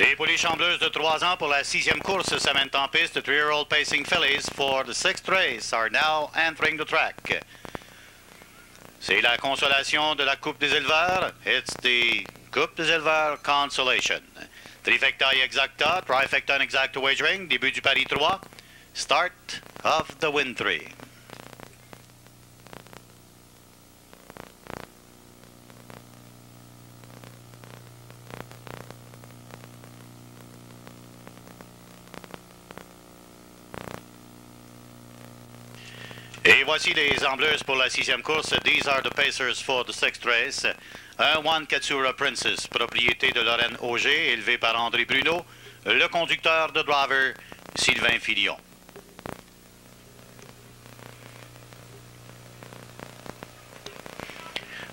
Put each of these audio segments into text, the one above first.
Les poulies chambleuses de 3 ans pour la sixième course se mènent en piste. The three-year-old pacing fillies for the sixth race are now entering the track. C'est la consolation de la Coupe des éleveurs. It's the Coupe des éleveurs Consolation. Trifecta et exacta, trifecta and exacta wagering, début du pari 3. Start of the win 3. Et voici les embleuses pour la sixième course. These are the pacers for the sixth race. Un One Katsura Princess, propriété de Lorraine Auger, élevé par André Bruno. Le conducteur de driver, Sylvain Filion.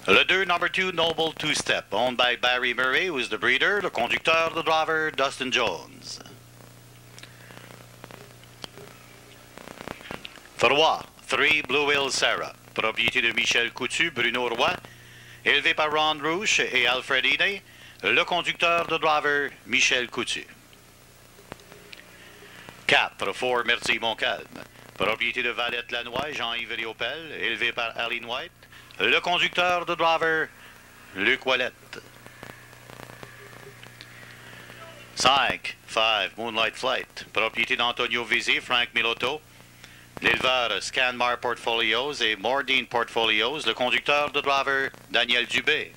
Le 2, number 2, Noble Two-Step, owned by Barry Murray, who is the breeder. Le conducteur de driver, Dustin Jones. 3. 3 Blue Hill Sarah, propriété de Michel Coutu, Bruno Roy, élevé par Ron Rouge et Alfred Ide, le conducteur de driver Michel Coutu. 4 Fort Merci Montcalm, propriété de Valette Lanois, Jean-Yves Riopel, élevé par Aline White, le conducteur de driver Luc Ouellette. 5 5 Moonlight Flight, propriété d'Antonio Vizzi, Frank Milotto, L'éleveur Scanmar Portfolios et Mordine Portfolios, le conducteur de driver Daniel Dubé.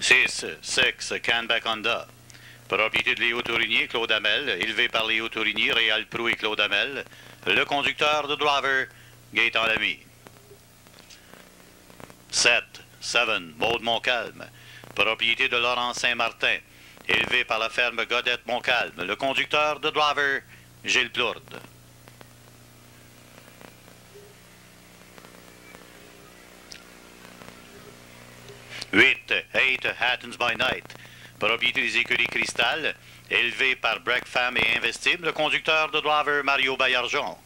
6. 6. Canback Honda. Propriété de Léo Tourigny, Claude Hamel, élevé par Léo Tourigny, Réal Prou et Claude Hamel. Le conducteur de driver Gaëtan Lamy. 7. 7. Maude Montcalm. Propriété de Laurent Saint-Martin élevé par la ferme Godette Montcalm, le conducteur de driver Gilles Plourde. Huit, Eight Hattons by Night, propriété des écuries Cristal, élevé par Break Fam et Investible, le conducteur de driver Mario Baillargeon.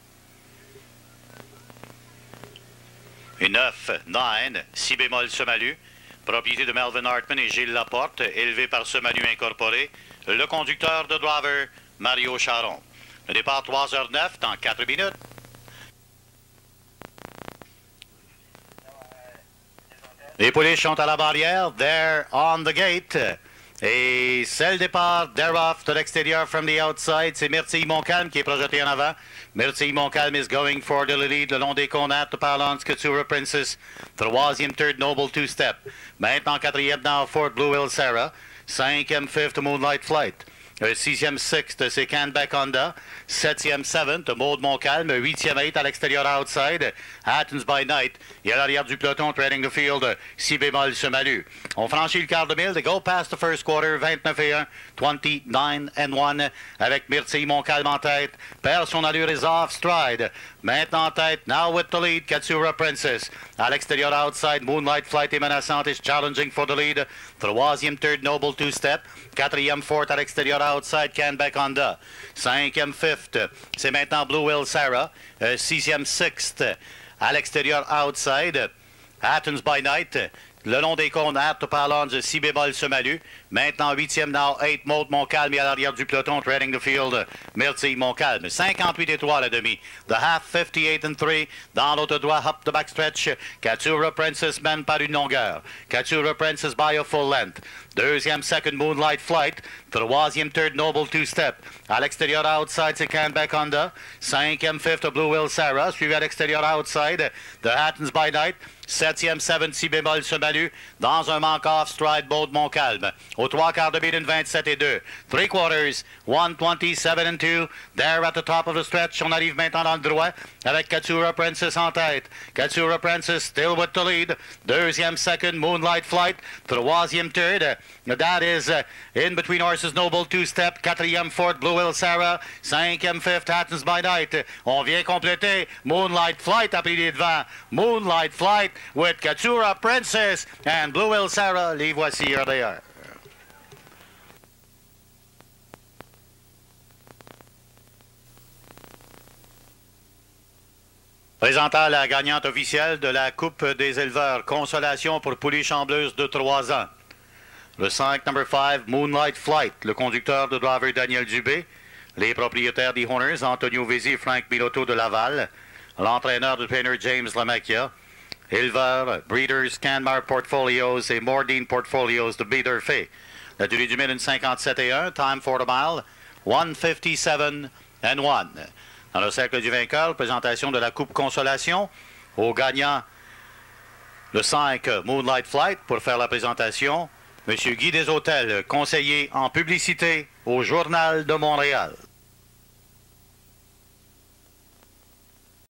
Et 9, 9, si bémol Somalu, propriété de Melvin Hartman et Gilles Laporte, élevé par Semalu Incorporé, le conducteur de driver, Mario Charon. Le départ 3h09 dans 4 minutes. Les poulies sont à la barrière. They're on the gate. Et c'est le départ. They're off to l'extérieur from the outside. C'est Myrtille Montcalm qui est projeté en avant. Myrtille Montcalm is going for the lead le long des connates de Parlance Couture Princess. Troisième third Noble Two-Step. Maintenant quatrième dans Fort Blue Hill Sarah. Cinquième fifth Moonlight Flight. Un sixième sixth, c'est Canback Honda. Septième seventh, Maud Montcalm. Huitième eight à l'extérieur outside. Hattons by Night. Et à l'arrière du peloton, trading the field, si bémol se malu. On franchit le quart de mille. They go past the first quarter, 29 et 1, 29 and 1, avec Myrtille Montcalm en tête. Perd son allure is off stride. Maintenant en tête, now with the lead, Katsura Princess. À l'extérieur outside, Moonlight Flight est is challenging for the lead. Troisième third, Noble Two-Step. Quatrième fourth à l'extérieur outside, Canback Honda. Cinquième fifth, c'est maintenant Blue Hill Sarah. Euh, sixième sixth, à l'extérieur outside, Athens by Night. Le long des cônes, Art Palons, si bémol se malu. Maintenant, huitième now, 8 Mode Montcalm et à l'arrière du peloton, trading the field, Myrtille Montcalm. 58 étoiles à demi. The half, 58 and 3. Dans l'autre droit, up the backstretch. Katsura Princess mène par une longueur. Katsura Princess by a full length. Deuxième, second Moonlight Flight. Troisième, third Noble Two-Step. À l'extérieur, outside, c'est Canback Honda. Cinquième, fifth, Blue Hill Sarah. Suivi à l'extérieur, outside, The Hattons by Night. Septième, seven, si bémol se malu. Dans un manque-off, stride, Mode Montcalm. Au trois quarts de mille, une 27 et 2. Three quarters, 127 and 2. There at the top of the stretch. On arrive maintenant dans le droit avec Katsura Princess en tête. Katsura Princess still with the lead. Deuxième, second, Moonlight Flight. Troisième, third. That is uh, in between horses, Noble Two-Step. Quatrième, fourth, Blue Hill Sarah. Cinquième, fifth, Hattons by Night. On vient compléter. Moonlight Flight a pris les devants. Moonlight Flight with Katsura Princess and Blue Hill Sarah. Les voici, here they are. Présentant la gagnante officielle de la Coupe des éleveurs, consolation pour Poulie Chambleuse de 3 ans. Le 5, number 5, Moonlight Flight, le conducteur de driver Daniel Dubé. Les propriétaires des Horners, Antonio Vézi et Frank Milotto de Laval. L'entraîneur de trainer James Lamacchia. Éleveur, Breeders, Canmar Portfolios et Mordine Portfolios de Biederfay. La durée du mille, une 57 et 1. Time for the mile, 157 and 1. Dans le cercle du vainqueur, présentation de la Coupe Consolation. Au gagnant, le 5 Moonlight Flight pour faire la présentation. Monsieur Guy Deshôtels, conseiller en publicité au Journal de Montréal.